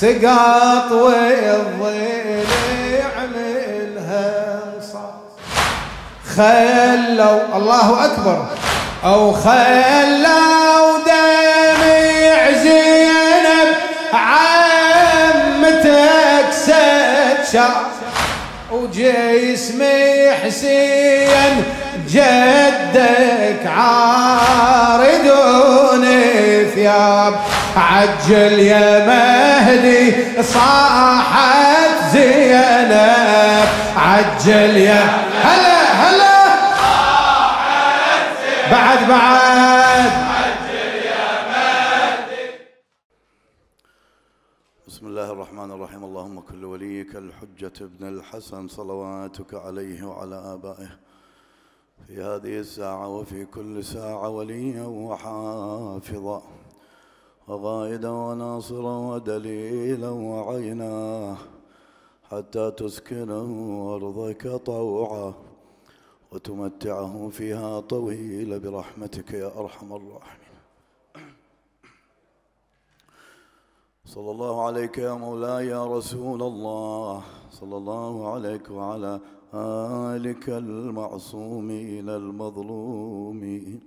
سقط والضلع منها خلوا الله أكبر. أو خلوا دمع زينب عمتك ستشار وجسمي حسين جدك عاردون ثياب عجل يا مهدي صاحت زينب. عجل يا هلا هلا. بعد بعد. بسم الله الرحمن الرحيم. اللهم كل وليك الحجة ابن الحسن صلواتك عليه وعلى آبائه. في هذه الساعة وفي كل ساعة وليا وحافظا. وغائدا وناصرا ودليلا وعينا. حتى تسكنه أرضك طوعا. وتمتعه فيها طويلا برحمتك يا أرحم الراحمين. صلى الله عليك يا مولاي يا رسول الله. صلى الله عليك وعلى آلك المعصومين المظلومين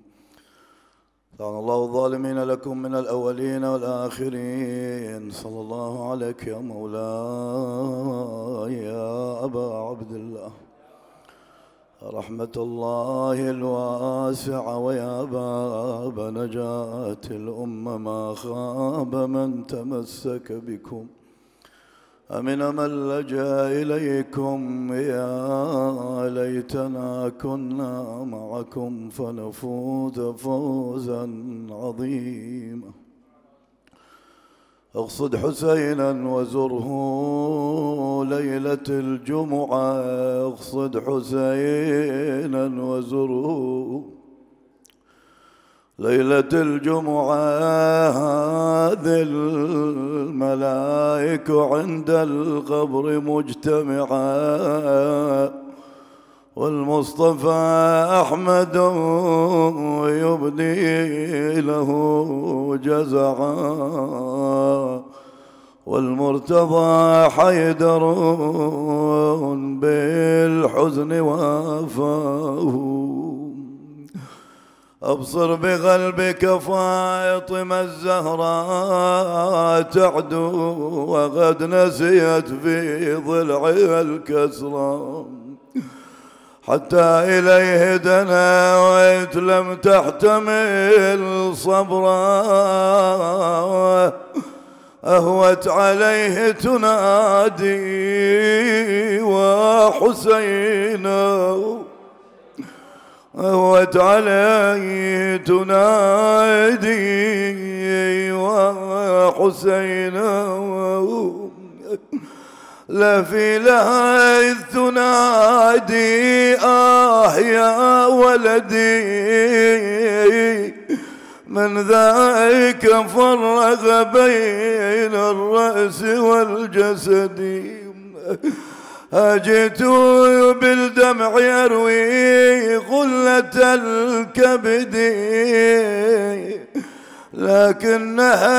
لعن الله الظالمين لكم من الأولين والآخرين. صلى الله عليك يا مولاي يا أبا عبد الله. رحمة الله الواسعة ويا باب نجاة الأمة. ما خاب من تمسك بكم. أمن من لجأ إليكم يا ليتنا كنا معكم فنفوز فوزا عظيما. أقصد حسينا وزره ليلة الجمعة أقصد حسينا وزره ليلة الجمعة هذه الملائك عند القبر مجتمعة. والمصطفى أحمد يبدي له جزعا والمرتضى حيدر بالحزن وافاه. أبصر بقلبك فاطمة الزهراء تعدو وقد نسيت في ضلعها الكسرى حتى إليه دناويت لم تحتمل صبرا. أهوت عليه تنادي وحسينا أهوت عليه تنادي وحسينا لا في لها تنادي آه يا ولدي. من ذاك فرق بين الرأس والجسد. أجيت بالدمع يروي قلة الكبد. لكنها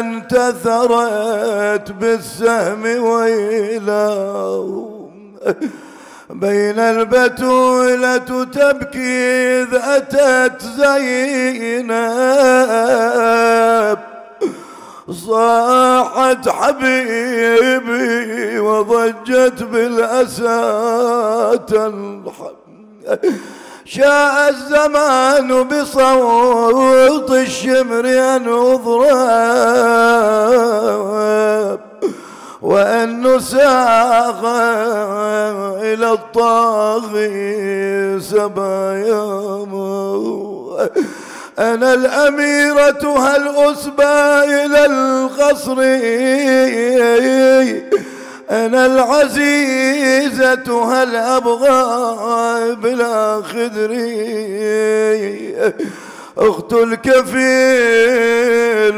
انتثرت بالسهم ويلاه بين البتولة تبكي إذ أتت زينب. صاحت حبيبي وضجت بالأسى شاء الزمان بصوت الشمر أن أضرب وأن نساق إلى الطاغي سبايا أنا الأميرة هل أسبى إلى القصر؟ أنا العزيزة هل أبغى بلا خدر؟ أخت الكفيل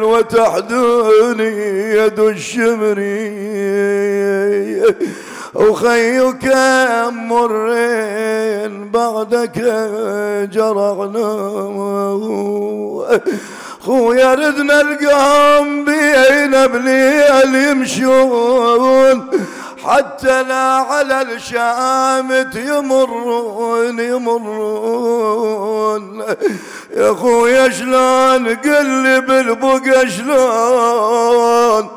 وتحدوني يد الشمر. أخيك مرين بعدك جرعنا. خويا ردنا القوم بينا بليل يمشون. حتى لا على الشامت يمرون يمرون. يا خويا شلون؟ قل بالبقى شلون؟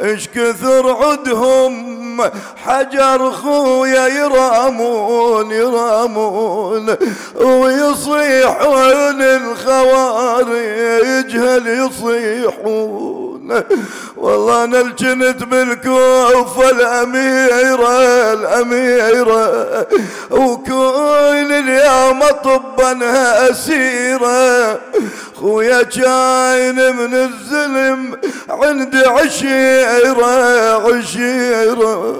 اش كثر عدهم؟ حجر خويا يرامون يرامون. ويصيحون الخوارج هل يصيحون؟ والله أنا الجنت بالكوفة الأميرة الأميرة. وكون اليوم طبا أسيرة. خويا كاين من الزلم عند عشيرة عشيرة.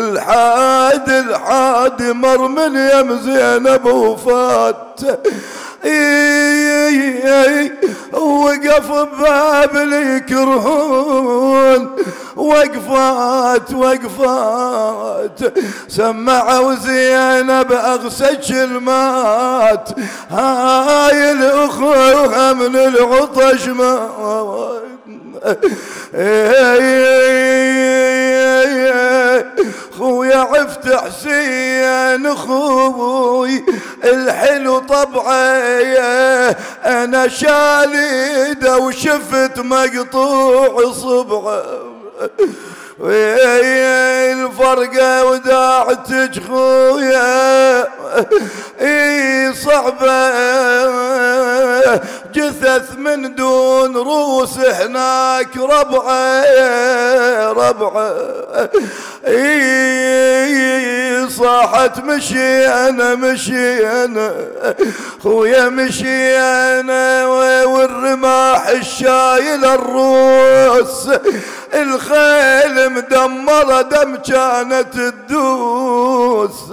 الحاد الحاد مر من يم زينب وفات. وقف باب يكرهون وقفات وقفات. سمعوا زينب أغسج المات. هاي الأخوة من العطش مات. خويا عفت حسين خوي الحلو طبعي أنا شاليده وشفت مقطوع صبعه. الفرقة وداعتك خويا اي صعبة. جثث من دون روس هناك ربعة ربعة. اي صاحت مشي أنا مشي أنا. خويا مشي أنا والرماح الشايل الروس. الخيل مدمرة دم كانت تدوس.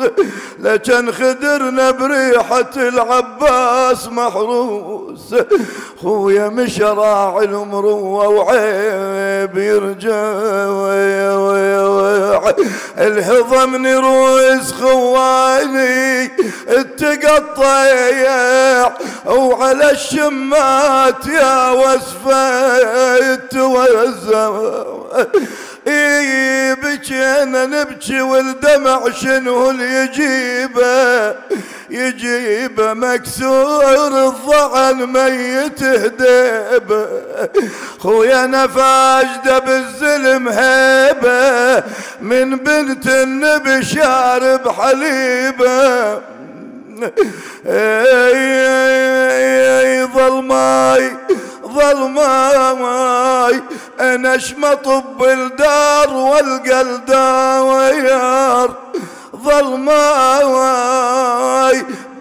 لكن خدرنا بريحة العباس محروس. خويا مش راعي المروة وعيب يرجع. الهضم نروس خواني التقطيع وعلى الشمات يا وسفة توزع إي بكينا نبكي والدمع شنو اللي يجيبه؟ يجيبه مكسور الضعن ميت هديبه. خويا نفاجده بالزلم هيبه. من بنت النبي شارب حليبه. ظلماي ظلماي. أنا أشمط بالدار والقى الداويار ظلماي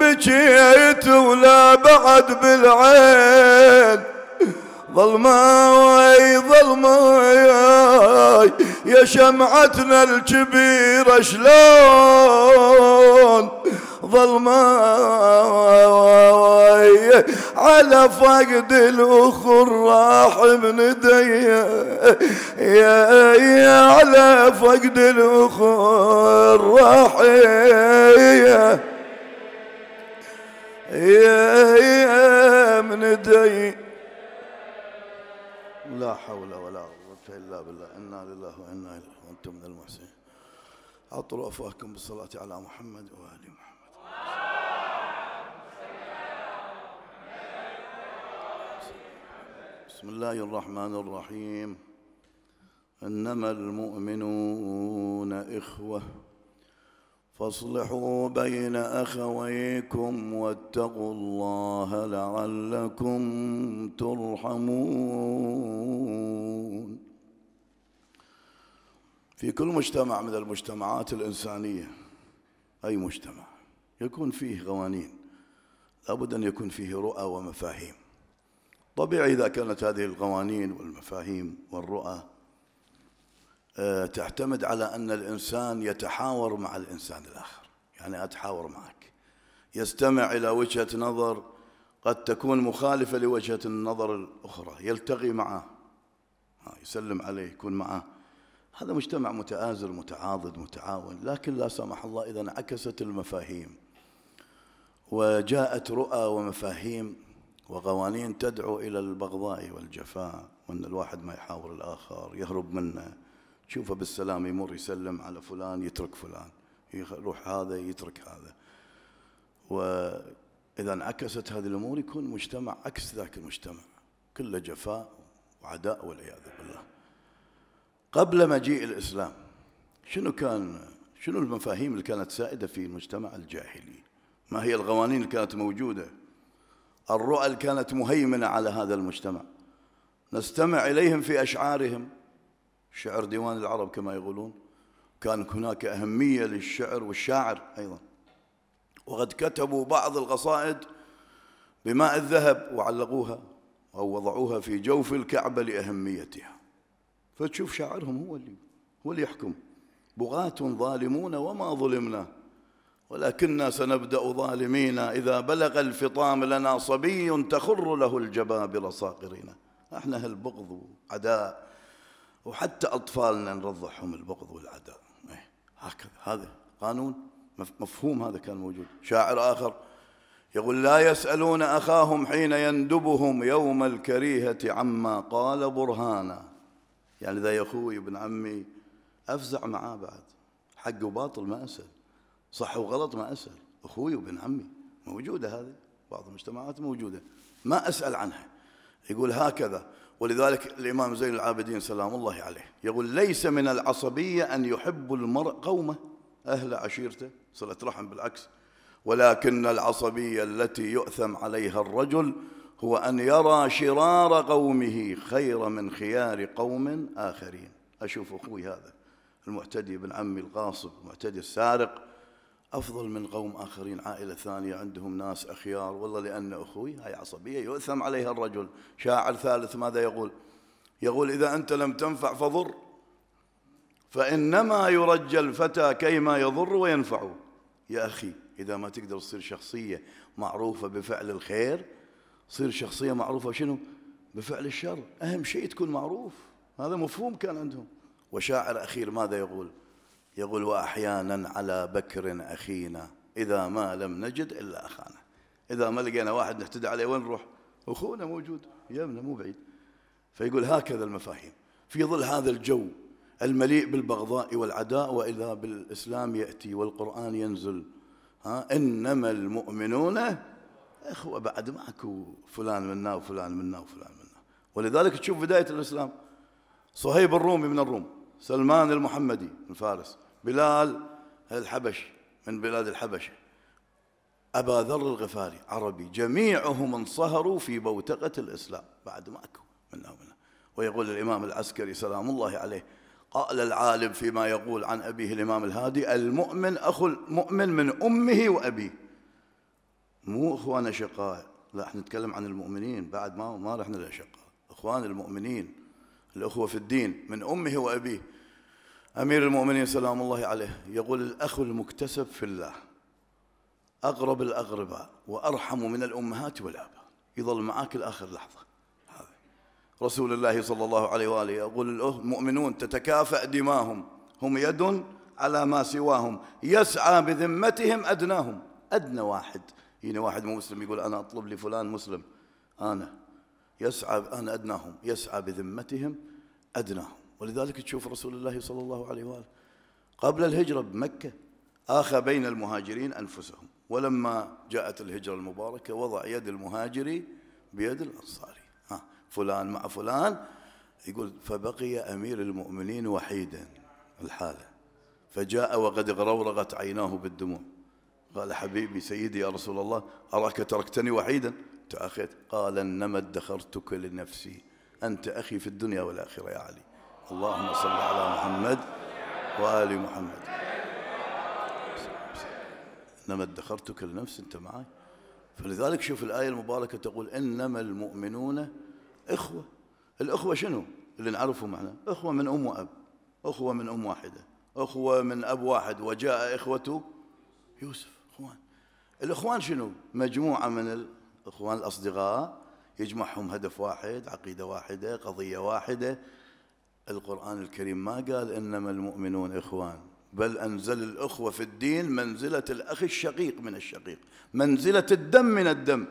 بكيت ولا بعد بالعين. ظلماي ظلماي. يا شمعتنا الكبيرة شلون؟ ظلماي. على فقد الأخر راح من يا يا على فقد الأخر راح. يا يا من دي. لا حول ولا قوة إلا بالله. إنا لله وإنا إليه وأنتم من المحسنين. عطروا أفواهكم بالصلاة على محمد وآل محمد. بسم الله الرحمن الرحيم. إنما المؤمنون إخوة. فاصلحوا بين أخويكم واتقوا الله لعلكم ترحمون. في كل مجتمع من المجتمعات الإنسانية أي مجتمع يكون فيه قوانين. لابد أن يكون فيه رؤى ومفاهيم. طبيعي إذا كانت هذه القوانين والمفاهيم والرؤى آه، تعتمد على أن الإنسان يتحاور مع الإنسان الآخر يعني أتحاور معك. يستمع إلى وجهة نظر قد تكون مخالفة لوجهة النظر الأخرى يلتقي معه يسلم عليه يكون معه. هذا مجتمع متآزر متعاضد متعاون لكن لا سمح الله إذا انعكست المفاهيم وجاءت رؤى ومفاهيم وقوانين تدعو إلى البغضاء والجفاء وأن الواحد ما يحاور الآخر يهرب منه. تشوفه بالسلام يمر يسلم على فلان يترك فلان. يروح هذا يترك هذا. وإذا انعكست هذه الأمور يكون مجتمع عكس ذاك المجتمع. كله جفاء وعداء والعياذ بالله. قبل مجيء الإسلام شنو كان شنو المفاهيم اللي كانت سائدة في المجتمع الجاهلي؟ ما هي القوانين اللي كانت موجودة؟ الرؤى كانت مهيمنة على هذا المجتمع. نستمع إليهم في أشعارهم. شعر ديوان العرب كما يقولون. كان هناك أهمية للشعر والشاعر أيضا. وقد كتبوا بعض القصائد بماء الذهب وعلقوها أو وضعوها في جوف الكعبة لأهميتها. فتشوف شاعرهم هو اللي هو اللي يحكم. بغاة ظالمون وما ظلمنا. ولكننا سنبدأ ظالمين. إذا بلغ الفطام لنا صبي تخر له الجبابر صاقرين إحنا هالبغض وعداء وحتى أطفالنا نرضعهم البغض والعداء. إيه، هكذا. هذا قانون مفهوم هذا كان موجود. شاعر آخر يقول لا يسألون أخاهم حين يندبهم يوم الكريهة عما قال برهانا. يعني ذا يا أخوي ابن عمي أفزع معاه بعد. حق وباطل ما أسأل صح وغلط ما أسأل. أخوي وابن عمي موجودة هذه بعض المجتمعات موجودة. ما أسأل عنها. يقول هكذا ولذلك الإمام زين العابدين سلام الله عليه يقول ليس من العصبية أن يحب المرء قومه أهل عشيرته صلة رحم بالعكس. ولكن العصبية التي يؤثم عليها الرجل هو أن يرى شرار قومه خير من خيار قوم آخرين. أشوف أخوي هذا المعتدي بن عمي الغاصب المعتدي السارق أفضل من قوم آخرين عائلة ثانية عندهم ناس أخيار. والله لأن أخوي هاي عصبية يؤثم عليها الرجل. شاعر ثالث ماذا يقول؟ يقول إذا أنت لم تنفع فضر فإنما يرجى الفتى كيما يضر وينفع. يا أخي إذا ما تقدر تصير شخصية معروفة بفعل الخير صير شخصية معروفة شنو؟ بفعل الشر. أهم شيء تكون معروف. هذا مفهوم كان عندهم. وشاعر أخير ماذا يقول؟ يقول وأحيانا على بكر أخينا إذا ما لم نجد إلا أخانا. إذا ما لقينا واحد نحتدى عليه وين نروح؟ أخونا موجود يمنا مو بعيد. فيقول هكذا المفاهيم. في ظل هذا الجو المليء بالبغضاء والعداء وإذا بالإسلام يأتي والقرآن ينزل ها إنما المؤمنون إخوة بعد ماكو فلان منا وفلان منا وفلان منا. ولذلك تشوف بداية الإسلام. صهيب الرومي من الروم سلمان المحمدي من فارس. بلال الحبش من بلاد الحبشة. أبا ذر الغفاري عربي. جميعهم انصهروا في بوتقة الإسلام. بعد ماكو منا ومنا ويقول الإمام العسكري سلام الله عليه قال العالم فيما يقول عن أبيه الإمام الهادي المؤمن أخو المؤمن من أمه وأبيه. مو إخوان شقاء لا إحنا نتكلم عن المؤمنين. بعد ما ما رحنا للأشقاء إخوان المؤمنين. الأخوة في الدين من أمه وأبيه. أمير المؤمنين سلام الله عليه يقول الأخ المكتسب في الله أقرب الأغرباء وأرحم من الأمهات والآباء. يظل معاك لآخر لحظة. رسول الله صلى الله عليه وآله يقول المؤمنون تتكافأ دماهم هم يد على ما سواهم يسعى بذمتهم أدناهم. أدنى واحد. هنا واحد مو مسلم يقول أنا أطلب لي فلان مسلم. أنا. يسعى أنا أدناهم. يسعى بذمتهم أدناهم. ولذلك تشوف رسول الله صلى الله عليه وآله قبل الهجرة بمكة آخى بين المهاجرين أنفسهم ولما جاءت الهجرة المباركة وضع يد المهاجري بيد الأنصاري. ها فلان مع فلان يقول فبقي أمير المؤمنين وحيدا الحالة. فجاء وقد غرورغت عيناه بالدموع. قال حبيبي سيدي يا رسول الله أراك تركتني وحيدا؟ تأخذ قال إنما ادخرتك لنفسي. أنت أخي في الدنيا والآخرة يا علي. اللهم صل على محمد وآل محمد. إنما ادخرتك لنفسي أنت معي فلذلك شوف الآية المباركة تقول إنما المؤمنون إخوة. الأخوة شنو؟ اللي نعرفه معنا أخوة من أم وأب. أخوة من أم واحدة. أخوة من أب واحد. وجاء إخوة يوسف إخوان. الإخوان شنو؟ مجموعة من الإخوان الأصدقاء يجمعهم هدف واحد عقيدة واحدة قضية واحدة. القرآن الكريم ما قال إنما المؤمنون إخوان بل أنزل الأخوة في الدين منزلة الأخ الشقيق من الشقيق منزلة الدم من الدم.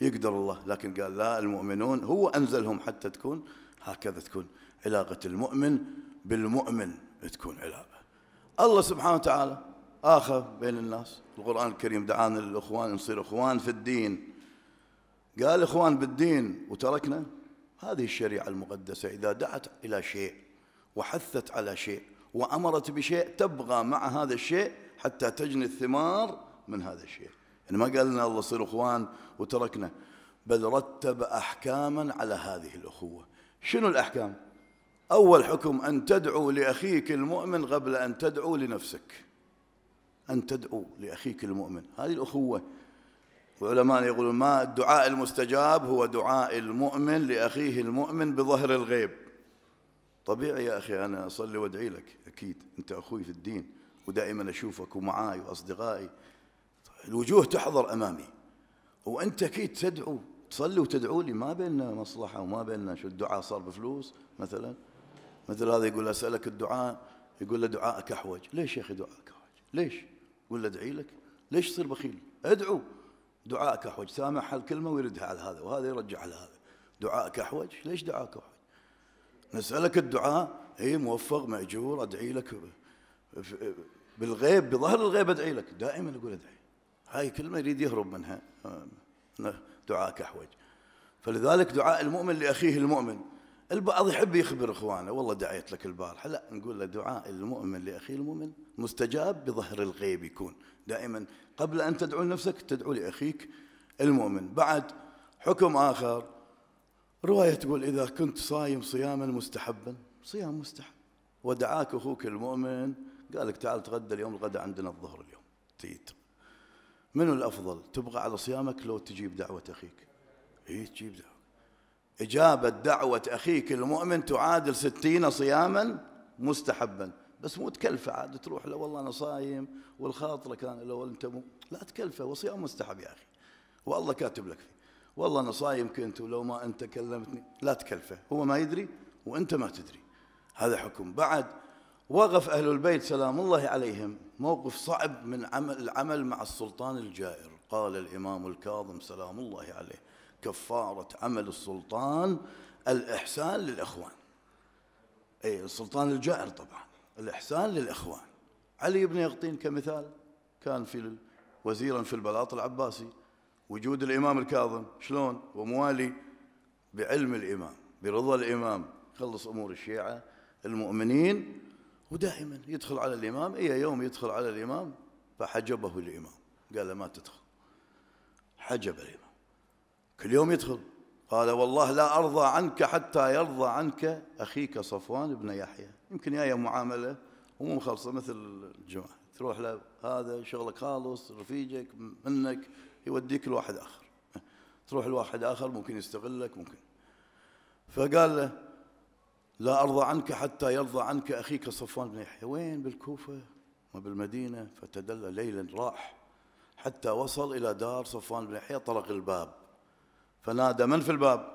يقدر الله لكن قال لا المؤمنون هو أنزلهم حتى تكون هكذا تكون علاقة المؤمن بالمؤمن تكون علاقة. الله سبحانه وتعالى آخر بين الناس القرآن الكريم دعانا للإخوان نصير إخوان في الدين. قال إخوان بالدين وتركنا هذه الشريعة المقدسة إذا دعت إلى شيء وحثت على شيء وأمرت بشيء تبغى مع هذا الشيء حتى تجني الثمار من هذا الشيء. يعني ما قال لنا الله صير إخوان وتركنا بل رتب أحكاما على هذه الأخوة. شنو الأحكام؟ أول حكم أن تدعو لأخيك المؤمن قبل أن تدعو لنفسك. أن تدعو لأخيك المؤمن. هذه الأخوة وعلماء يقولون ما الدعاء المستجاب هو دعاء المؤمن لأخيه المؤمن بظهر الغيب. طبيعي يا أخي أنا أصلي وأدعي لك. أكيد أنت أخوي في الدين ودائما أشوفك ومعاي وأصدقائي. الوجوه تحضر أمامي. وأنت أكيد تدعو تصلي وتدعو لي. ما بيننا مصلحة وما بيننا شو الدعاء صار بفلوس مثلا. مثل هذا يقول أسألك الدعاء يقول له دعاءك أحوج ليش يا أخي دعاءك أحوج ليش؟ يقول له أدعي لك. ليش تصير بخيل؟ أدعو. دعاءك أحوج. سامح هالكلمة ويردها على هذا وهذا يرجع على هذا. دعاءك أحوج؟ ليش دعاءك أحوج؟ نسألك الدعاء. إي موفق مأجور أدعي لك بالغيب بظهر الغيب أدعي لك. دائما أقول أدعي. هاي كلمة يريد يهرب منها. دعاءك أحوج. فلذلك دعاء المؤمن لأخيه المؤمن. البعض يحب يخبر إخوانه والله دعيت لك البارحة. لا نقول له دعاء المؤمن لأخيه المؤمن مستجاب بظهر الغيب يكون. دائما. قبل أن تدعو لنفسك تدعو لأخيك المؤمن. بعد حكم آخر رواية تقول إذا كنت صايم صياما مستحبا. صيام مستحب. ودعاك أخوك المؤمن. قال لك تعال تغدى اليوم الغداء عندنا الظهر اليوم. تيت. منو الأفضل؟ تبغى على صيامك لو تجيب دعوة أخيك. اي تجيب دعوة. إجابة دعوة أخيك المؤمن تعادل ستين صياما مستحبا. بس مو تكلفة عاد تروح له والله أنا صايم والخاطرة كان لو أنت مو لا تكلفة وصيام مستحب يا أخي. والله كاتب لك فيه. والله أنا صايم كنت ولو ما أنت كلمتني لا تكلفة. هو ما يدري وأنت ما تدري. هذا حكم. بعد وقف أهل البيت سلام الله عليهم. موقف صعب من عمل العمل مع السلطان الجائر. قال الإمام الكاظم سلام الله عليه كفارة عمل السلطان الإحسان للإخوان. أي السلطان الجائر طبعا. الإحسان للإخوان. علي بن يقطين كمثال كان في وزيرا في البلاط العباسي. وجود الإمام الكاظم شلون؟ وموالي بعلم الإمام برضا الإمام خلص أمور الشيعة المؤمنين. ودائما يدخل على الإمام أي يوم يدخل على الإمام؟ فحجبه الإمام. قال له ما تدخل. حجب الإمام. كل يوم يدخل. قال والله لا أرضى عنك حتى يرضى عنك أخيك صفوان بن يحيى. يمكن جاية معاملة ومو مخلصة مثل الجماعة. تروح له هذا شغلك خالص رفيجك منك يوديك لواحد آخر. تروح لواحد آخر ممكن يستغلك ممكن. فقال له لا أرضى عنك حتى يرضى عنك أخيك صفوان بن يحيى. وين؟ بالكوفة وبالمدينة. فتدلى ليلا راح حتى وصل إلى دار صفوان بن يحيى طرق الباب. فنادى من في الباب؟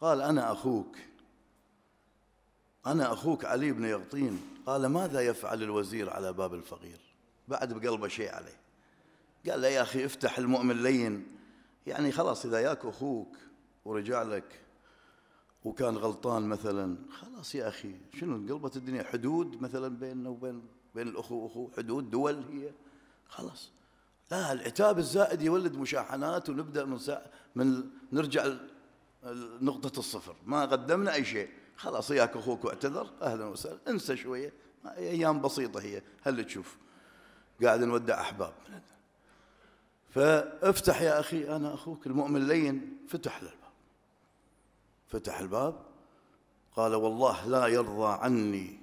قال أنا أخوك. أنا أخوك علي بن يغطين. قال ماذا يفعل الوزير على باب الفقير؟ بعد بقلبه شيء عليه. قال له يا أخي افتح المؤمن لين. يعني خلاص إذا ياك أخوك ورجع لك وكان غلطان مثلا خلاص يا أخي شنو قلبت الدنيا؟ حدود مثلا بيننا وبين بين الأخو وأخوه حدود دول هي. خلاص. لا العتاب الزائد يولد مشاحنات ونبدأ من سا... من نرجع نقطة الصفر. ما قدمنا أي شيء. خلاص ياك أخوك واعتذر. أهلا وسهلا. انسى شوية. أيام بسيطة هي. هل تشوف؟ قاعد نودع أحباب. فافتح يا أخي أنا أخوك المؤمن لين. فتح الباب فتح الباب. قال والله لا يرضى عني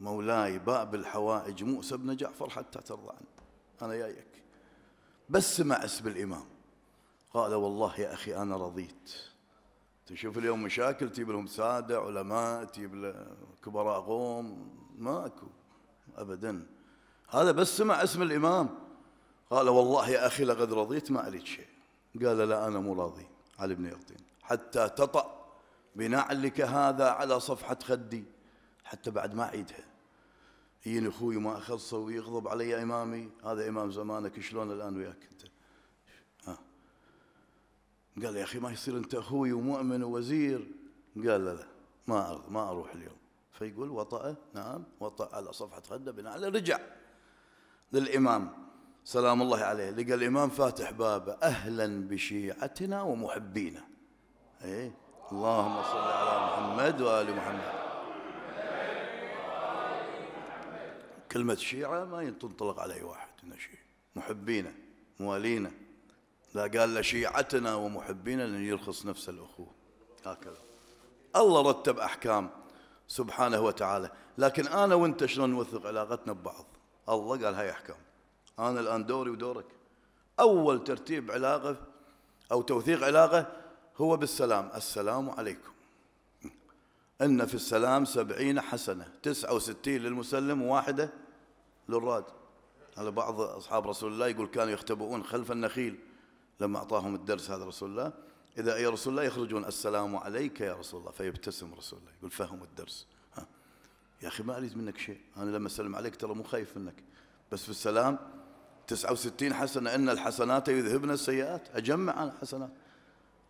مولاي باب الحوائج. موسى بن جعفر حتى ترضى عني أنا جايك. بس سمع اسم الإمام. قال والله يا أخي أنا رضيت. تشوف اليوم مشاكل تجيب لهم سادة علماء تجيب كبراء قوم ماكو أبدا. هذا بس سمع اسم الإمام. قال والله يا أخي لقد رضيت ما أريد شيء. قال لا أنا مو راضي. علي بن يقطين حتى تطأ بنعلك هذا على صفحة خدي. حتى بعد ما أعيدها. يجيني أخوي ما أخلصه ويغضب علي إمامي. هذا إمام زمانك شلون الآن وياك أنت؟ ها. قال يا أخي ما يصير أنت أخوي ومؤمن ووزير. قال لا لا ما أرض ما أروح اليوم. فيقول وطأ نعم وطأ على صفحة خدة بناء على رجع للإمام. سلام الله عليه. لقى الإمام فاتح بابه أهلا بشيعتنا ومحبينا. إيه. اللهم صل على محمد وآل محمد. كلمة شيعة ما تنطلق على أي واحد إنه شيء محبينا موالينا لا قال له شيعتنا ومحبينا لأن يرخص نفس الأخوة. هكذا. الله رتب أحكام سبحانه وتعالى. لكن أنا وأنت شلون نوثق علاقتنا ببعض؟ الله قال هاي أحكام. أنا الآن دوري ودورك. أول ترتيب علاقة أو توثيق علاقة هو بالسلام. السلام عليكم. إن في السلام سبعين حسنة تسعة وستين للمسلم وواحدة للراد. على بعض أصحاب رسول الله يقول كانوا يختبؤون خلف النخيل لما أعطاهم الدرس هذا رسول الله. إذا يا رسول الله يخرجون السلام عليك يا رسول الله فيبتسم رسول الله يقول فهموا الدرس. ها. يا أخي ما أريد منك شيء أنا لما أسلم عليك ترى مو خايف منك. بس في السلام 69 حسنة إن الحسنات يذهبن السيئات. أجمع أنا حسنات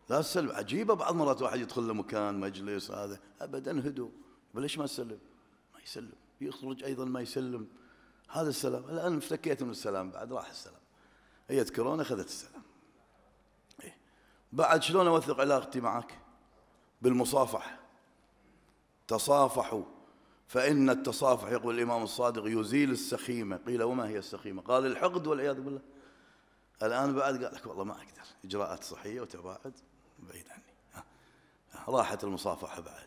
لا تسلم عجيبة بعض مرات واحد يدخل له مكان مجلس هذا. أبدا هدوء. ليش ما يسلم؟ ما يسلم. يخرج أيضا ما يسلم. هذا السلام. الآن افتكيت من السلام. بعد راح السلام. هي كورونا أخذت السلام. إيه. بعد شلون أوثق علاقتي معك؟ بالمصافحة. تصافحوا. فإن التصافح يقول الإمام الصادق يزيل السخيمة. قيل وما هي السخيمة؟ قال الحقد والعياذ بالله. الآن بعد قال لك والله ما أقدر. إجراءات صحية وتباعد. بعيد عني. راحت المصافحة بعد.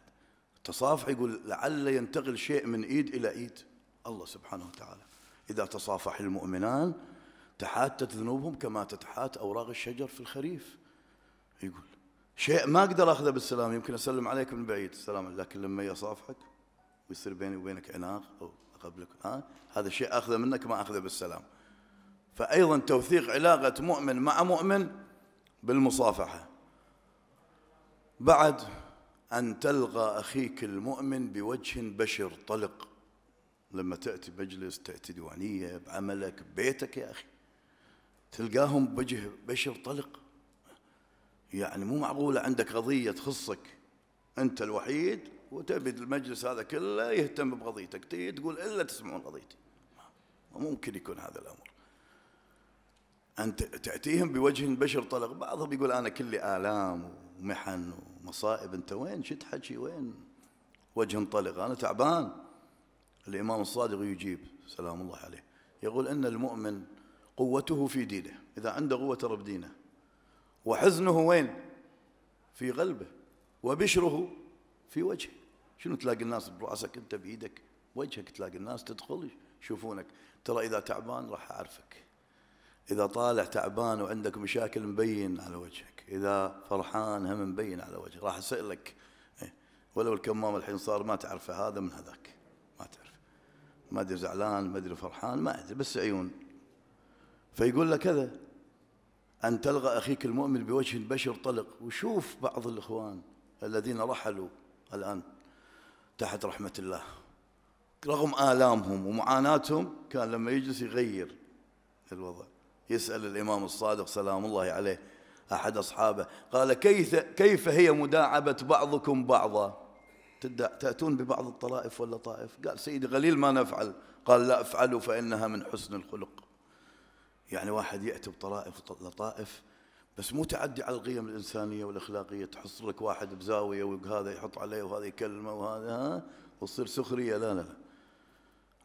التصافح يقول لعل ينتقل شيء من إيد إلى إيد الله سبحانه وتعالى. إذا تصافح المؤمنان تحاتت ذنوبهم كما تتحات أوراق الشجر في الخريف. يقول شيء ما أقدر أخذه بالسلام يمكن أسلم عليك من بعيد. السلام لكن لما يصافحك ويصير بيني وبينك عناق أو أقبلك ها هذا شيء أخذه منك ما أخذه بالسلام. فأيضا توثيق علاقة مؤمن مع مؤمن بالمصافحة. بعد أن تلقى أخيك المؤمن بوجه بشر طلق. لما تأتي مجلس تأتي ديوانية بعملك ببيتك يا أخي. تلقاهم بوجه بشر طلق. يعني مو معقولة عندك قضية تخصك. أنت الوحيد وتبي المجلس هذا كله يهتم بقضيتك. تقول إلا تسمعون قضيتي. ممكن يكون هذا الأمر. أن تأتيهم بوجه بشر طلق. بعضهم يقول أنا كلي آلام ومحن ومصائب. أنت وين؟ شو تحكي وين؟ وجه طلق أنا تعبان. الإمام الصادق يجيب سلام الله عليه. يقول أن المؤمن قوته في دينه. إذا عنده قوة رب دينه. وحزنه وين؟ في قلبه. وبشره في وجهه. شنو تلاقي الناس برأسك أنت بإيدك؟ وجهك تلاقي الناس تدخل يشوفونك. ترى إذا تعبان راح أعرفك. إذا طالع تعبان وعندك مشاكل مبين على وجهك. إذا فرحان هم مبين على وجهك راح أسألك إيه. ولو الكمام الحين صار ما تعرفه هذا من هذاك. ما تعرف. ما أدري زعلان ما أدري فرحان ما أدري بس عيون. فيقول له كذا. أن تلغى أخيك المؤمن بوجه بشر طلق. وشوف بعض الإخوان الذين رحلوا الآن تحت رحمة الله. رغم آلامهم ومعاناتهم كان لما يجلس يغير الوضع. يسأل الإمام الصادق سلام الله عليه. أحد أصحابه. قال كيف, كيف هي مداعبة بعضكم بعضا؟ تأتون ببعض الطرائف واللطائف قال سيدي قليل ما نفعل. قال لا افعلوا فإنها من حسن الخلق. يعني واحد يأتي بطرائف ولطائف بس مو تعدي على القيم الإنسانية والأخلاقية. تحصل لك واحد بزاوية وهذا يحط عليه وهذا يكلمه وهذا ها؟ وتصير سخرية. لا لا لا.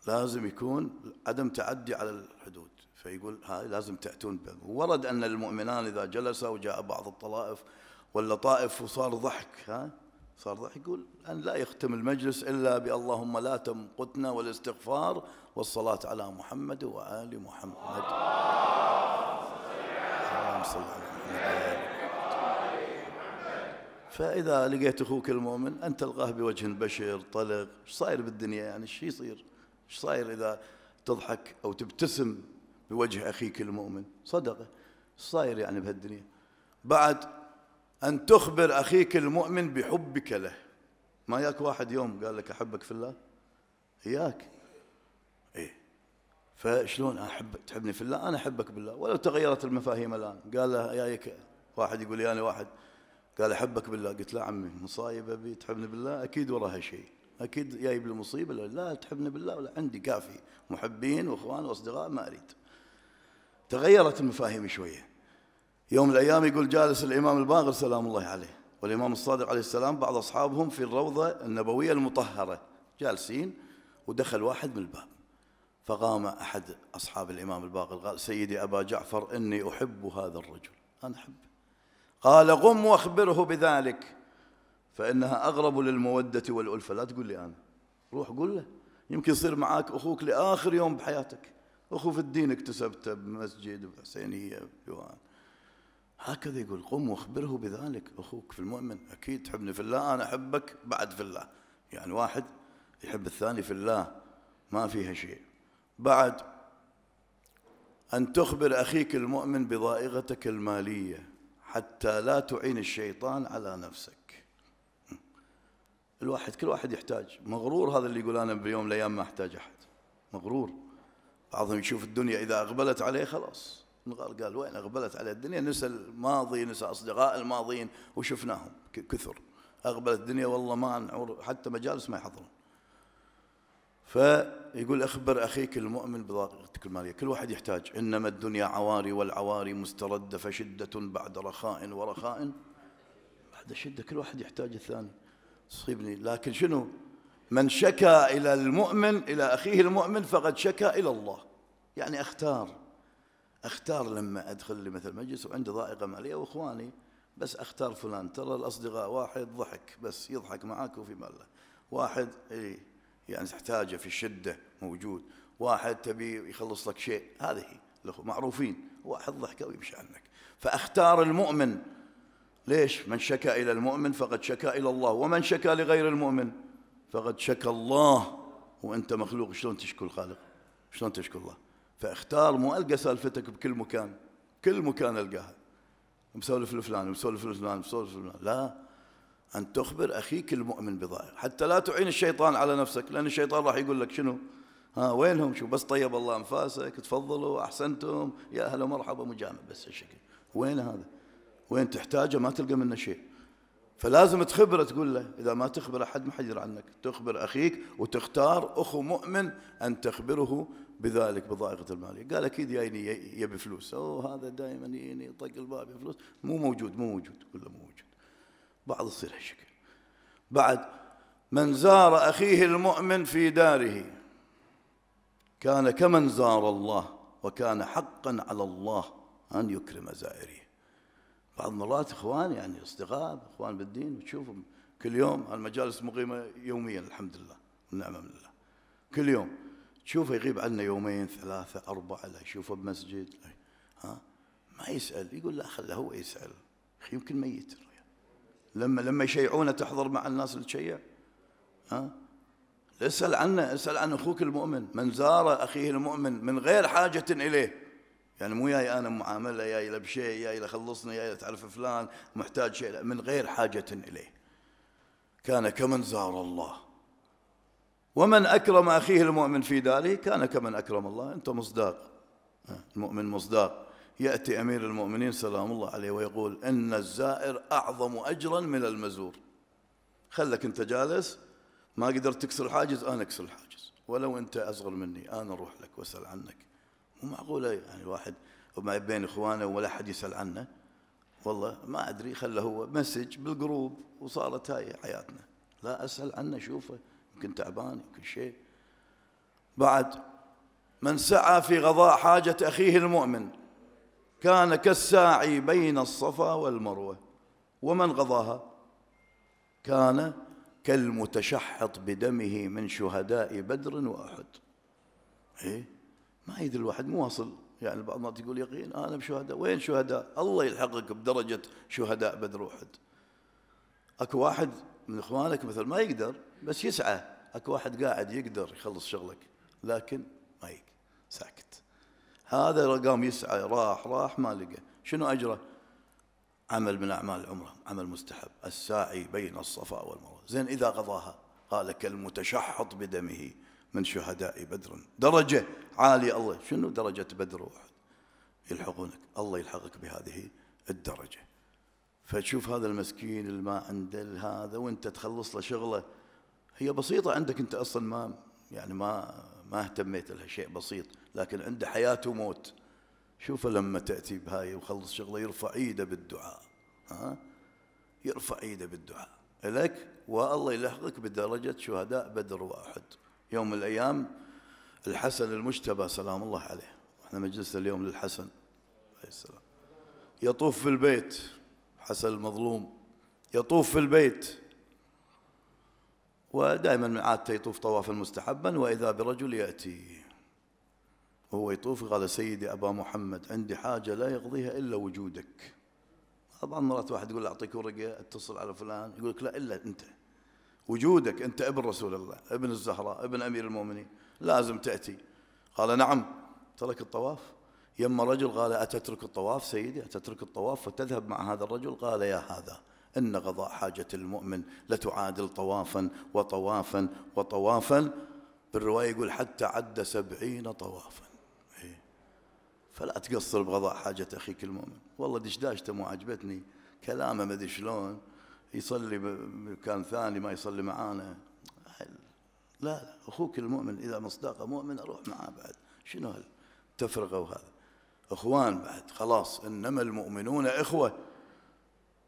لازم يكون عدم تعدي على الحدود. فيقول هاي لازم تأتون به. ورد أن المؤمنان إذا جلسا وجاء بعض الطلائف واللطائف وصار ضحك ها؟ صار ضحك يقول أن لا يختم المجلس إلا باللهم لا تمقتنا والاستغفار والصلاة على محمد وآل محمد. اللهم صل على محمد فإذا لقيت أخوك المؤمن أن تلقاه بوجه بشر طلق إيش صاير بالدنيا يعني؟ إيش يصير؟ إيش صاير إذا تضحك أو تبتسم؟ بوجه أخيك المؤمن. صدقة. صاير يعني بهالدنيا؟ بعد أن تخبر أخيك المؤمن بحبك له. ما ياك واحد يوم قال لك أحبك في الله؟ إياك. فشلون أحب تحبني في الله؟ أنا أحبك بالله. ولو تغيرت المفاهيم الآن. قال له يايك واحد يقول لي أنا واحد. قال أحبك بالله. قلت له عمي مصايب أبي تحبني بالله؟ أكيد وراها شيء. أكيد جايب لي مصيبة. لا, تحبني بالله ولا عندي. كافي. محبين وإخوان وأصدقاء ما أريد. تغيرت المفاهيم شوية. يوم من الأيام يقول جالس الإمام الباقر سلام الله عليه والإمام الصادق عليه السلام بعض أصحابهم في الروضة النبوية المطهرة جالسين ودخل واحد من الباب فقام أحد أصحاب الإمام الباقر قال سيدي أبا جعفر إني أحب هذا الرجل أنا أحبه. قال قم وأخبره بذلك فإنها أغرب للمودة والألفة. لا تقول لي أنا روح قول له يمكن يصير معاك أخوك لآخر يوم بحياتك. أخو في الدين اكتسبته بمسجد بحسينيه بديوان هكذا يقول قم واخبره بذلك أخوك في المؤمن. أكيد تحبني في الله أنا أحبك بعد في الله. يعني واحد يحب الثاني في الله ما فيها شيء. بعد أن تخبر أخيك المؤمن بضائقتك المالية حتى لا تعين الشيطان على نفسك. الواحد كل واحد يحتاج. مغرور هذا اللي يقول أنا بيوم من الأيام ما أحتاج أحد. مغرور. بعضهم يشوف الدنيا إذا أقبلت عليه خلاص. قال قال وين أقبلت على الدنيا؟ نسى الماضي نسى أصدقاء الماضيين وشفناهم كثر. أقبلت الدنيا والله ما نعور حتى مجالس ما يحضرون. فيقول أخبر أخيك المؤمن بضاقتك المالية. كل واحد يحتاج. إنما الدنيا عواري والعواري مستردة فشدة بعد رخاء ورخاء. بعد شدة كل واحد يحتاج الثاني. تصيبني لكن شنو؟ من شكا إلى المؤمن إلى أخيه المؤمن فقد شكا إلى الله. يعني أختار أختار لما أدخل لي مثل مجلس وعندي ضائقة مالية وإخواني بس أختار فلان. ترى الأصدقاء واحد ضحك بس يضحك معاك وفي ماله واحد إيه يعني تحتاجه في الشده موجود. واحد تبي يخلص لك شيء هذه معروفين. واحد ضحكة ويمشي عنك. فأختار المؤمن. ليش؟ من شكا إلى المؤمن فقد شكا إلى الله. ومن شكا لغير المؤمن فقد شكا الله. وأنت مخلوق شلون تشكو الخالق؟ شلون تشكو الله؟ فاختار مو ألقى سالفتك بكل مكان كل مكان ألقاها. مسولف لفلان مسولف لفلان مسولف لفلان. لا أن تخبر أخيك المؤمن بظاهر. حتى لا تعين الشيطان على نفسك لأن الشيطان راح يقول لك شنو؟ ها وينهم؟ شو بس طيب الله أنفاسك تفضلوا أحسنتم يا أهلا ومرحبا مجامع بس الشكل وين هذا؟ وين تحتاجه؟ ما تلقى منه شيء. فلازم تخبره تقول له إذا ما تخبر أحد ما حد عنك تخبر أخيك وتختار أخو مؤمن أن تخبره بذلك بضائقة المالية قال أكيد جايني يبي فلوس. أوه هذا دائما يجيني يطق الباب فلوس. مو موجود مو موجود. كله مو موجود. بعض يصير هالشكل. بعد من زار أخيه المؤمن في داره كان كمن زار الله وكان حقا على الله أن يكرم زائريه. بعض المرات إخوان يعني أصدقاء إخوان بالدين وتشوفهم كل يوم. المجالس مقيمة يوميا الحمد لله. والنعمة من الله. كل يوم. تشوفه يغيب عنا يومين ثلاثة أربعة لا يشوفه بمسجد ها؟ ما يسأل يقول لا خله هو يسأل. أخي يمكن ميت لما لما يشيعونه تحضر مع الناس اللي تشيع ها؟ اسأل عنه اسأل عن أخوك المؤمن. من زار أخيه المؤمن من غير حاجة إليه. يعني مو جاي أنا معاملة جاي له بشيء جاي له خلصني جاي تعرف فلان محتاج شيء من غير حاجة إليه. كان كمن زار الله. ومن أكرم أخيه المؤمن في داره كان كمن أكرم الله. أنت مصداق. المؤمن مصداق. يأتي أمير المؤمنين سلام الله عليه ويقول إن الزائر أعظم أجرا من المزور. خلك أنت جالس ما قدرت تكسر الحاجز أنا أكسر الحاجز ولو أنت أصغر مني أنا أروح لك وأسأل عنك. مو معقولة يعني الواحد وما بين إخوانه ولا أحد يسأل عنه. والله ما أدري خله هو message بال group وصارت هاي حياتنا. لا أسأل عنه شوفه. يمكن تعبان يمكن شيء. بعد من سعى في قضاء حاجة أخيه المؤمن كان كالساعي بين الصفا والمروة ومن غضاها كان كالمتشحط بدمه من شهداء بدر وأحد. إيه؟ ما يدري الواحد مو واصل. يعني بعض الناس يقول يقين أنا بشهداء. وين شهداء؟ الله يلحقك بدرجة شهداء بدر وأحد. أكو واحد من إخوانك مثل ما يقدر بس يسعى. اكو واحد قاعد يقدر يخلص شغلك لكن ما ساكت. هذا قام يسعى راح راح ما لقى. شنو أجره؟ عمل من أعمال العمرة عمل مستحب. الساعي بين الصفا والمروة. زين إذا قضاها. قال كالمتشحط بدمه من شهداء بدر. درجة عالية الله. شنو درجة بدر وأحد؟ يلحقونك. الله يلحقك بهذه الدرجة. فتشوف هذا المسكين اللي ما عنده هذا وانت تخلص له شغله. هي بسيطة عندك أنت أصلا ما يعني ما ما اهتميت لها شيء بسيط لكن عنده حياة وموت. شوف لما تأتي بهاي وخلص شغلة يرفع إيده بالدعاء ها؟ يرفع إيده بالدعاء. لك والله يلحقك بدرجة شهداء بدر وأحد. يوم من الأيام الحسن المجتبى سلام الله عليه. إحنا مجلسنا اليوم للحسن عليه السلام. يطوف في البيت حسن المظلوم يطوف في البيت. ودائما عادته يطوف طوافا مستحبا وإذا برجل يأتي وهو يطوف قال سيدي أبا محمد عندي حاجة لا يقضيها إلا وجودك. طبعا مرات واحد يقول أعطيك ورقة اتصل على فلان يقول لك لا إلا أنت. وجودك أنت ابن رسول الله ابن الزهراء ابن أمير المؤمنين لازم تأتي. قال نعم. ترك الطواف. يما رجل قال أتترك الطواف؟ سيدي أتترك الطواف وتذهب مع هذا الرجل؟ قال يا هذا. إن قضاء حاجة المؤمن لتعادل طوافا وطوافا وطوافا. بالرواية يقول حتى عد سبعين طوافا. إيه. فلا تقصر بقضاء حاجة أخيك المؤمن. والله دشداشته مو عجبتني. كلامه ما أدري شلون. يصلي بمكان ثاني ما يصلي معانا. لا لا أخوك المؤمن إذا مصداقه مؤمن أروح معاه بعد. شنو هالتفرقه وهذا إخوان بعد خلاص إنما المؤمنون إخوة.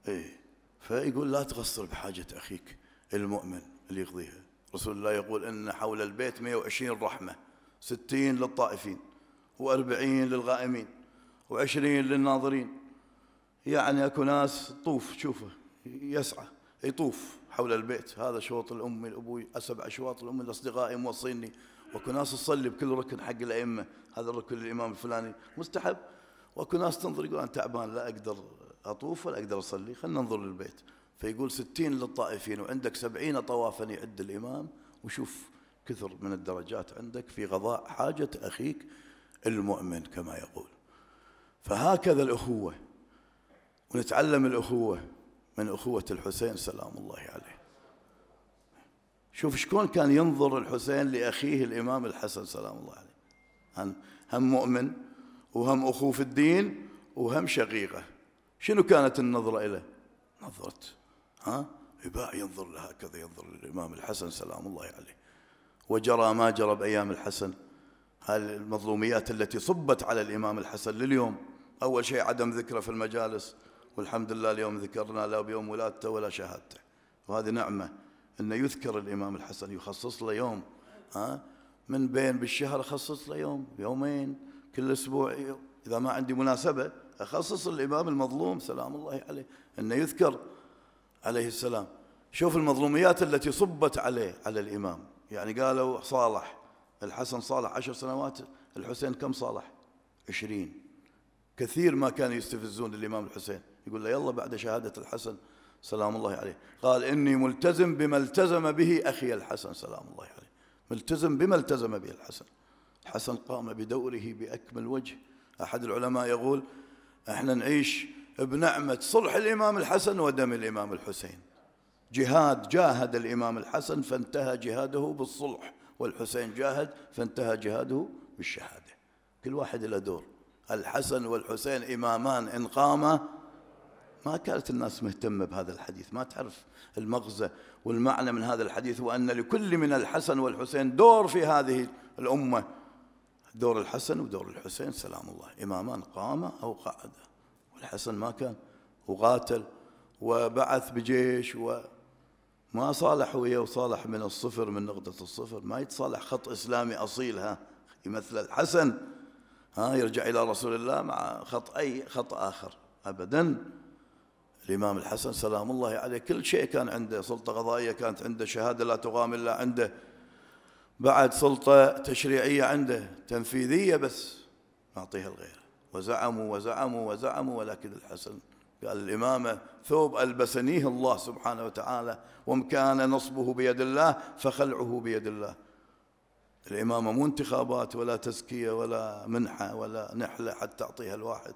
إيه. فيقول لا تقصر بحاجة أخيك المؤمن اللي يقضيها. رسول الله يقول إن حول البيت 120 رحمة 60 للطائفين و40 للغائمين و20 للناظرين. يعني أكو ناس طوف شوفه يسعى يطوف حول البيت. هذا شوط الأم الأبوي سبع اشواط الأم الاصدقاء موصيني وأكو ناس تصلي بكل ركن حق الأئمة. هذا الركن للامام الفلاني مستحب. وأكو ناس تنظر يقول أنا تعبان لا أقدر أطوف ولا أقدر أصلي؟ خلينا ننظر للبيت. فيقول ستين للطائفين وعندك سبعين طوافا يعد الإمام وشوف كثر من الدرجات عندك في قضاء حاجة أخيك المؤمن كما يقول. فهكذا الأخوة. ونتعلم الأخوة من أخوة الحسين سلام الله عليه. شوف شكون كان ينظر الحسين لأخيه الإمام الحسن سلام الله عليه. هم مؤمن وهم أخوه في الدين وهم شقيقة. شنو كانت النظرة إليه؟ نظرة ها؟ يباع ينظر له هكذا ينظر للإمام الحسن سلام الله عليه. وجرى ما جرى بأيام الحسن. المظلوميات التي صبت على الإمام الحسن لليوم؟ أول شيء عدم ذكره في المجالس. والحمد لله اليوم ذكرنا لا بيوم ولادته ولا شهادته. وهذه نعمة أنه يذكر الإمام الحسن يخصص له يوم ها؟ من بين بالشهر أخصص له يوم يومين كل أسبوع إذا ما عندي مناسبة أخصص الإمام المظلوم سلام الله عليه أنه يذكر عليه السلام. شوف المظلوميات التي صبت عليه على الإمام. يعني قالوا صالح الحسن صالح عشر سنوات الحسين كم صالح؟ عشرين. كثير ما كانوا يستفزون الإمام الحسين. يقول له يلا بعد شهادة الحسن سلام الله عليه. قال إني ملتزم بما التزم به أخي الحسن سلام الله عليه. ملتزم بما التزم به الحسن. الحسن قام بدوره بأكمل وجه. أحد العلماء يقول إحنا نعيش بنعمة صلح الإمام الحسن ودم الإمام الحسين. جهاد جاهد الإمام الحسن فانتهى جهاده بالصلح والحسين جاهد فانتهى جهاده بالشهادة. كل واحد له دور. الحسن والحسين إمامان إن قاما. ما كانت الناس مهتمة بهذا الحديث. ما تعرف المغزى والمعنى من هذا الحديث وأن لكل من الحسن والحسين دور في هذه الأمة. دور الحسن ودور الحسين سلام الله. إمامان قام أو قعد. والحسن ما كان وقاتل وبعث بجيش وما صالح وياه وصالح من الصفر من نقطة الصفر. ما يتصالح خط إسلامي أصيل ها يمثل الحسن ها يرجع إلى رسول الله مع خط أي خط آخر. أبدا. الإمام الحسن سلام الله عليه كل شيء كان عنده سلطة قضائية كانت عنده شهادة لا تقام إلا عنده. بعد سلطة تشريعية عنده تنفيذية بس نعطيها الغير. وزعموا وزعموا وزعموا ولكن الحسن قال الإمامة ثوب ألبسنيه الله سبحانه وتعالى وإن كان نصبه بيد الله فخلعه بيد الله. الإمامة مو انتخابات ولا تزكية ولا منحة ولا نحلة حتى تعطيها الواحد.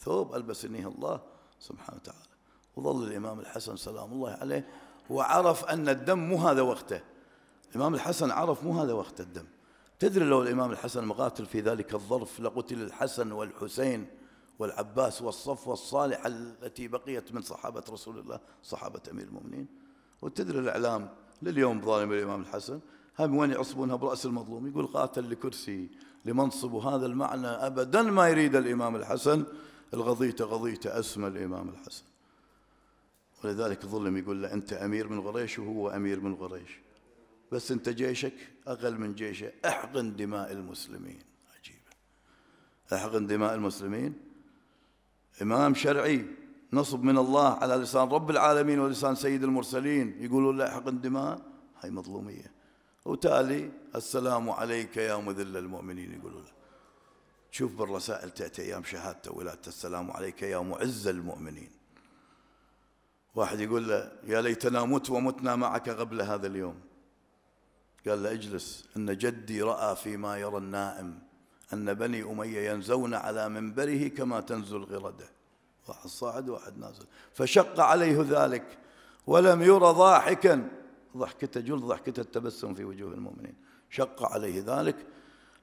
ثوب ألبسنيه الله سبحانه وتعالى. وظل الإمام الحسن سلام الله عليه وعرف أن الدم مو هذا وقته. الإمام الحسن عرف مو هذا وقت الدم. تدري لو الإمام الحسن مقاتل في ذلك الظرف لقتل الحسن والحسين والعباس والصفوة الصالحة التي بقيت من صحابة رسول الله صحابة أمير المؤمنين. وتدري الإعلام لليوم ظالم الإمام الحسن. هم وين يعصبونها برأس المظلوم؟ يقول قاتل لكرسي لمنصب وهذا المعنى أبدا ما يريد الإمام الحسن. الغضيت غضيت أسمى الإمام الحسن. ولذلك ظلم يقول له أنت أمير من قريش وهو أمير من قريش. بس أنت جيشك أقل من جيشه احقن دماء المسلمين. عجيبة. احقن دماء المسلمين. إمام شرعي نصب من الله على لسان رب العالمين ولسان سيد المرسلين. يقولوا لا احقن دماء. هاي مظلومية. وتالي السلام عليك يا مذل المؤمنين. يقولوا له شوف بالرسائل تأتي أيام شهادته ولادة السلام عليك يا معز المؤمنين. واحد يقول له يا ليتنا مت ومتنا معك قبل هذا اليوم. قال له اجلس. إن جدي رأى فيما يرى النائم أن بني أمية ينزون على منبره كما تنزل الغردة واحد صاعد وواحد نازل. فشق عليه ذلك ولم يرى ضاحكا. ضحكته جل ضحكته التبسم في وجوه المؤمنين. شق عليه ذلك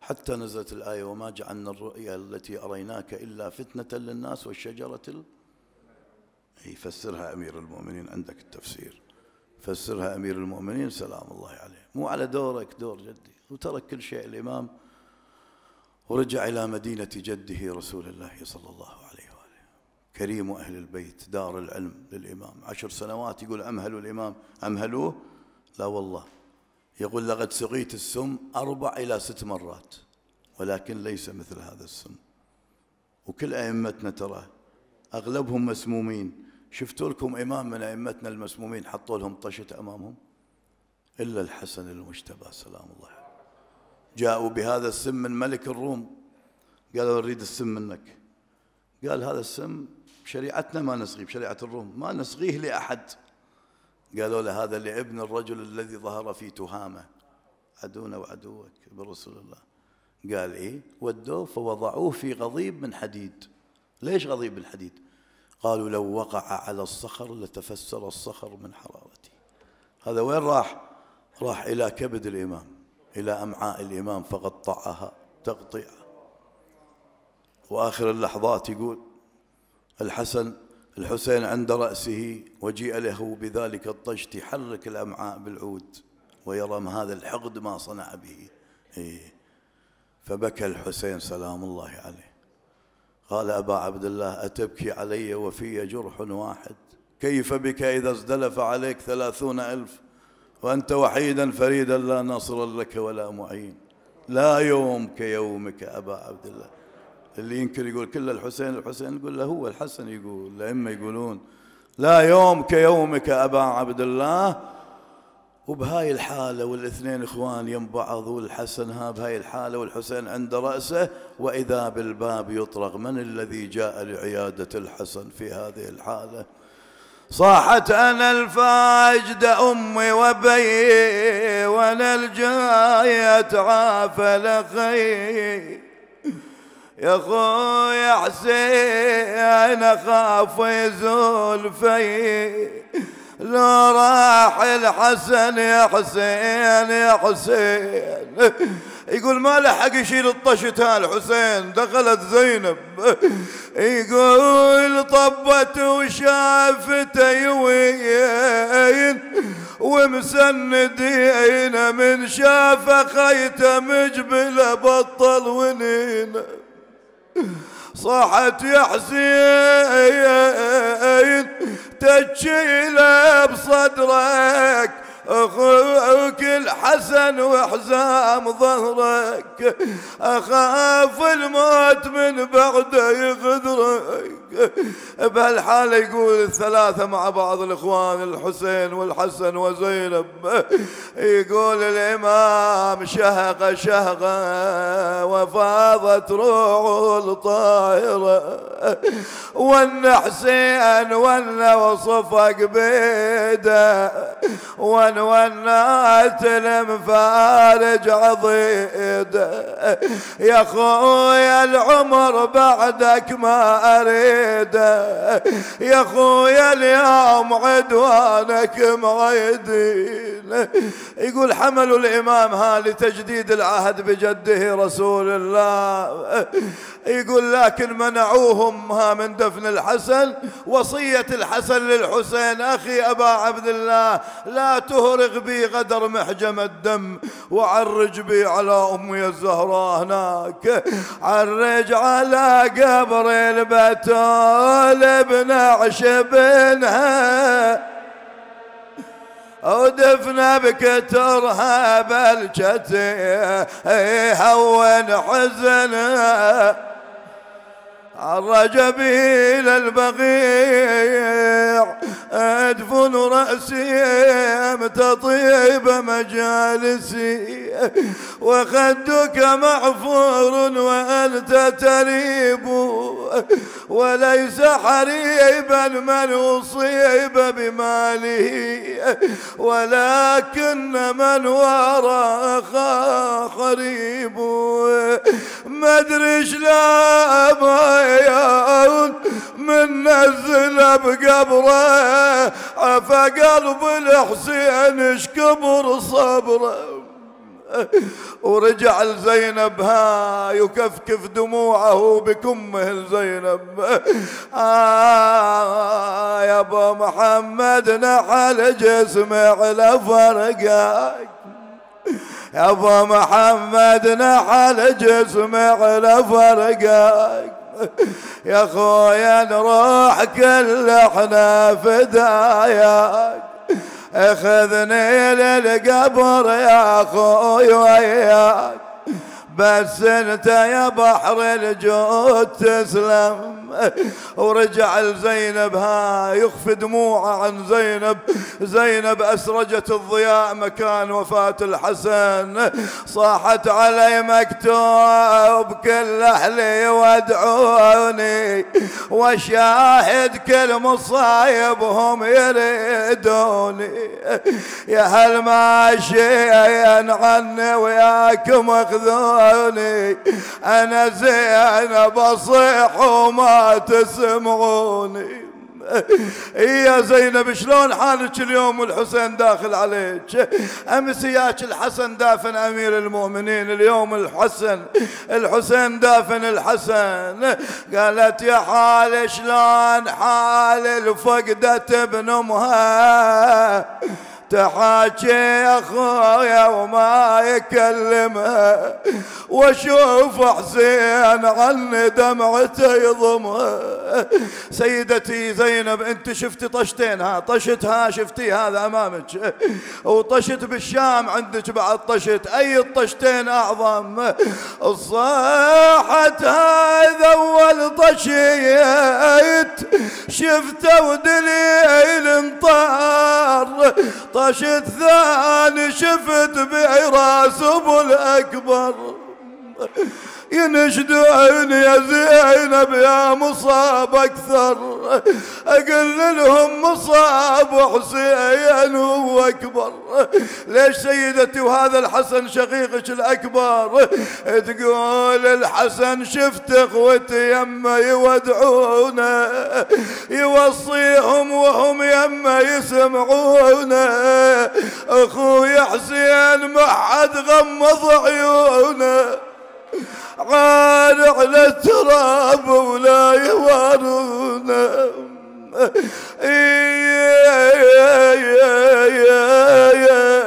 حتى نزلت الآية وما جعلنا الرؤيا التي أريناك إلا فتنة للناس والشجرة ال... يفسرها أمير المؤمنين عندك التفسير. فسرها أمير المؤمنين. سلام الله عليه. مو على دورك دور جدي. وترك كل شيء الإمام ورجع إلى مدينة جده رسول الله صلى الله عليه وآله. كريم أهل البيت دار العلم للإمام. عشر سنوات يقول أمهلوا الإمام؟ أمهلوه لا والله. يقول لقد سقيت السم أربع إلى ست مرات ولكن ليس مثل هذا السم. وكل أئمتنا ترى أغلبهم مسمومين. شفتوا لكم إمام من أئمتنا المسمومين حطوا لهم طشت أمامهم؟ إلا الحسن المجتبى سلام الله عليه. جاءوا بهذا السم من ملك الروم. قالوا نريد السم منك. قال هذا السم بشريعتنا ما نسقيه بشريعة الروم. ما نسقيه لأحد. قالوا له هذا لابن الرجل الذي ظهر في تهامة. عدونا وعدوك برسول الله. قال إيه؟ ودوه فوضعوه في غضيب من حديد. ليش غضيب من حديد؟ قالوا لو وقع على الصخر لتفسر الصخر من حرارته. هذا وين راح؟ راح إلى كبد الإمام إلى أمعاء الإمام فقطعها تقطيع. وآخر اللحظات يقول الحسن الحسين عند رأسه وجيء له بذلك الطشت يحرك الأمعاء بالعود ويرى ما هذا الحقد ما صنع به. إيه. فبكى الحسين سلام الله عليه. قال أبا عبد الله أتبكي علي وفي جرح واحد؟ كيف بك إذا ازدلف عليك ثلاثون ألف؟ وأنت وحيدا فريدا لا ناصر لك ولا معين. لا يوم كيومك أبا عبد الله. اللي ينكر يقول كل الحسين الحسين يقول له هو الحسن يقول الأئمة يقولون. لا يوم كيومك أبا عبد الله. وبهاي الحالة والإثنين إخوان يم بعض والحسن ها بهاي الحالة والحسين عند رأسه. وإذا بالباب يطرق من الذي جاء لعيادة الحسن في هذه الحالة؟ صاحت أنا الفاجد أمي وبي وأنا الجاية تعافى لخي. يا خويا حسين أخاف يزول في لو راح الحسن يا حسين يا حسين. يقول ما لحق يشيل الطشة الحسين دخلت زينب. يقول طبت وشافته يوين ومسندين من شاف خيته مجبله بطل ونينه صاحت يا حسين تجيله بصدرك أخوك الحسن وحزام ظهرك أخاف الموت من بعده يغدرك بهالحالة يقول الثلاثة مع بعض الإخوان الحسين والحسن وزينب. يقول الإمام شهق شهقة وفاضت روحه الطاهرة. وان حسين وان وصفق بيده وان ونات المفارج عضيده يا خويا العمر بعدك ما اريده يا خويا اليوم عدوانك معيدين. يقول حملوا الإمام ها لتجديد العهد بجده رسول الله. يقول لكن منعوهم من دفن الحسن وصية الحسن للحسين أخي أبا عبد الله لا تهرغ بي غدر محجم الدم وعرج بي على أمي الزهراء هناك. عرج على قبر البتول بنعش بنها ودفنا بكترها بلجتي هون حزنها عرج البغيع. أدفن رأسي تطيب مجالسي. وخدك معفور وأنت تريب وليس حريبا من أصيب بماله ولكن من وراء خريب ما أدري لا ما من نزل بقبره عفا قلب الحسين اش كبر صبره. ورجع لزينب ها يكفكف دموعه بكمه لزينب. آه يا ابو محمد نحل جسمي على فرقك يا ابو محمد نحل جسمي على فرقك يا خويا نروح كل إحنا فداياك اخذني للقبر يا خوي وياك. بس انت يا بحر الجود تسلم. ورجع لزينب ها يخفي دموعه عن زينب. زينب أسرجت الضياء مكان وفاة الحسن. صاحت علي مكتوب كل أهلي وادعوني وشاهد كل مصايبهم يريدوني. يا هل ماشيين عني وياكم اخذوني أنا زينب اصيح وما تسمعوني. يا زينب شلون حالك اليوم والحسين داخل عليك؟ امس ياك الحسن دافن أمير المؤمنين اليوم الحسن الحسين دافن الحسن. قالت يا حال شلون حال الفقدة ابن امها تحاكي يا خويا وما يكلمها وأشوف حسين عني دمعته يضمها سيدتي زينب أنت شفتي طشتين ها طشت ها شفتي هذا أمامك؟ وطشت بالشام عندك بعد طشت. أي الطشتين أعظم؟ صاحت هذا أول طشيت. شفته ودليل انطار. طشت ثاني شفت بعراس أبو الأكبر. ينشدون يا زينب يا مصاب أكثر. أقول لهم مصاب حسين هو أكبر. ليش سيدتي وهذا الحسن شقيقك الأكبر؟ تقول الحسن شفت إخوتي يما يودعونه يوصيهم وهم يما يسمعونه أخوي حسين ما حد غمض عيونه. عار على التراب ولا يوارونا يا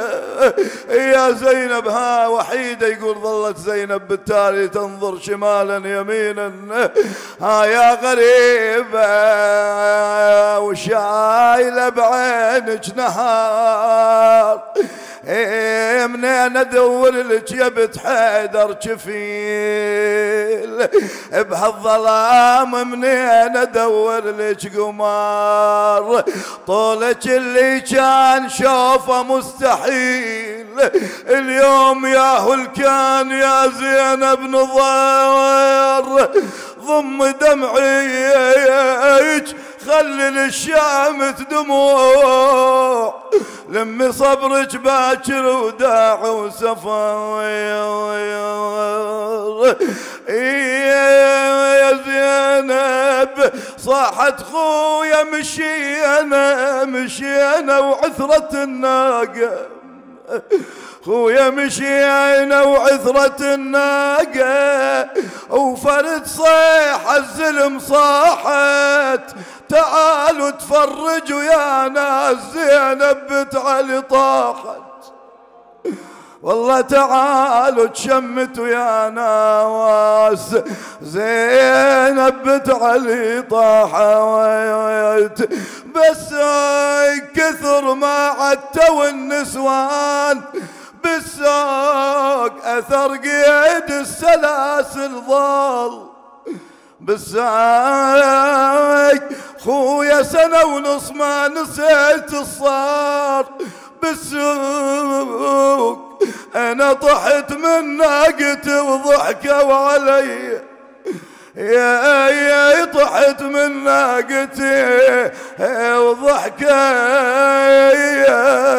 زينب ها وحيدة يقول ظلت زينب بالتالي تنظر شمالا يمينا. ها يا غريبة وشايلة بعينك نهار. إيه، منين أدور لك يا بنت حيدر كفيل بهالظلام منين أدور لك قمار؟ طولك اللي كان شوفه مستحيل. اليوم ياهو الكان يا زينب نظر ضم دمعيك خلي للشامت دموع. لمي صبرك باكر وداع وسفر. يا زينب صاحت خويا مشينا مشينا وعثرة الناقة. خويا مشينا وعثرة الناقة وفرد صيح الزلم صاحت. تعالوا تفرجوا يا ناس زينب بنت علي طاحت. والله تعالوا تشمتوا يا ناس زينب بنت علي طاحت بس كثر ما عدتوا النسوان. بالسوق أثر قيد السلاسل ظل بالساق خويا سنة ونص ما نسيت الصار. بالسوق أنا طحت من ناقتي وضحكوا علي يا يا طحت من ناقتي وضحكوا يا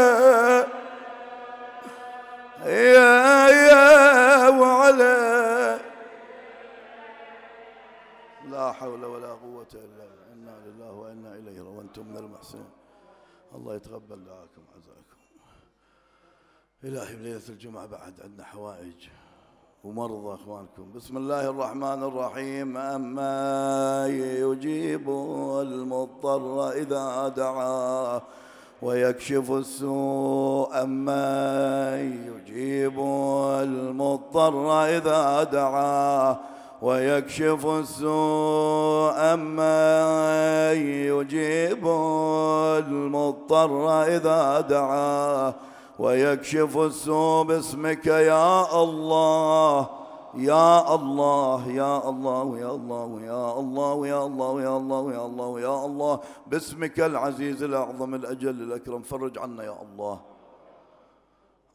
يا وعلى لا حول ولا قوة إلا بالله. إنا لله وإنا إليه وأنتم من المحسنين. الله يتقبل عزاكم إلهي بليلة الجمعة بعد عندنا حوائج ومرضى أخوانكم. بسم الله الرحمن الرحيم. أما يجيب المضطر إذا دعاه ويكشف السوء أما يجيب المضطر إذا دعاه ويكشف السوء أما يجيب المضطر إذا دعاه ويكشف السوء باسمك يا الله. يا الله يا الله يا الله يا الله يا الله يا الله يا الله يا الله. باسمك العزيز الأعظم الأجل الأكرم. فرج عنا يا الله.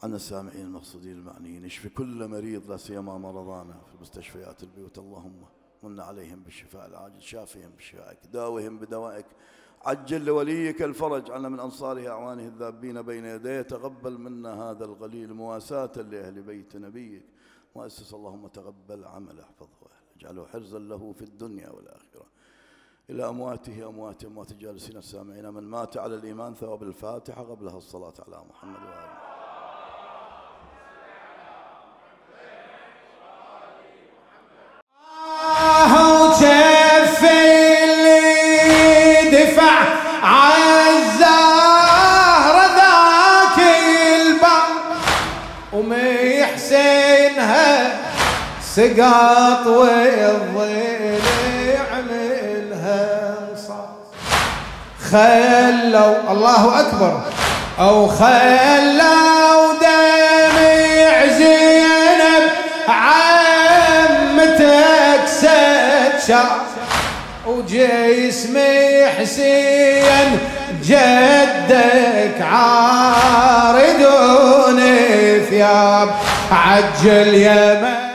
عن السامعين المقصودين المعنيين. اشفي كل مريض لا سيما مرضانا في المستشفيات البيوت. اللهم من عليهم بالشفاء العاجل شافهم بشفائك داوهم بدوائك. عجل لوليك الفرج. عنا من أنصاره أعوانه الذابين بين يديه. تقبل منا هذا القليل مواساة لأهل بيت نبيك. مؤسس اللهم تقبل عمله احفظه اجعله حرزا له في الدنيا والآخرة. إلى أمواته أموات أموات الجالسين السامعين. من مات على الإيمان ثواب الفاتحة. قبلها الصلاة على محمد وآله. سقاط والضلع منها صار خلوا الله أكبر. أو خلوا دمع زينب عمتك ستشار وجسمي حسين جدك عاردوني ثياب عجل يا